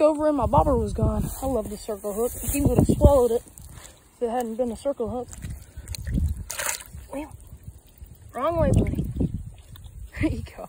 over and my bobber was gone. I love the circle hook. He would have swallowed it if it hadn't been a circle hook. Well, wrong way, buddy. There you go.